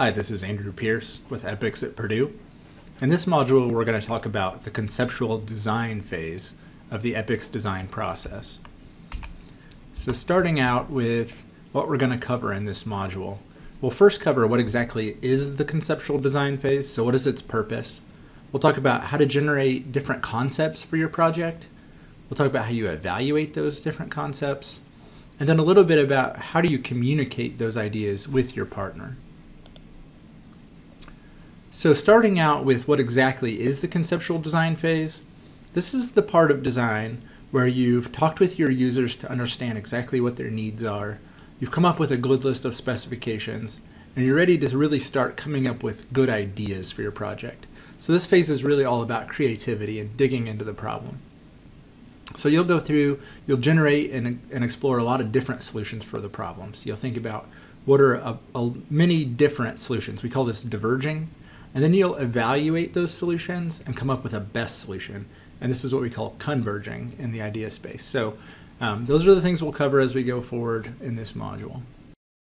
Hi, this is Andrew Pierce with EPICS at Purdue. In this module, we're going to talk about the conceptual design phase of the EPICS design process. So starting out with what we're going to cover in this module, we'll first cover what exactly is the conceptual design phase, so what is its purpose. We'll talk about how to generate different concepts for your project. We'll talk about how you evaluate those different concepts, and then a little bit about how do you communicate those ideas with your partner. So starting out with what exactly is the conceptual design phase, this is the part of design where you've talked with your users to understand exactly what their needs are. You've come up with a good list of specifications, and you're ready to really start coming up with good ideas for your project. So this phase is really all about creativity and digging into the problem. So you'll go through, you'll generate and, and explore a lot of different solutions for the problems. You'll think about what are a, a, many different solutions. We call this diverging and then you'll evaluate those solutions and come up with a best solution. And this is what we call converging in the idea space. So um, those are the things we'll cover as we go forward in this module.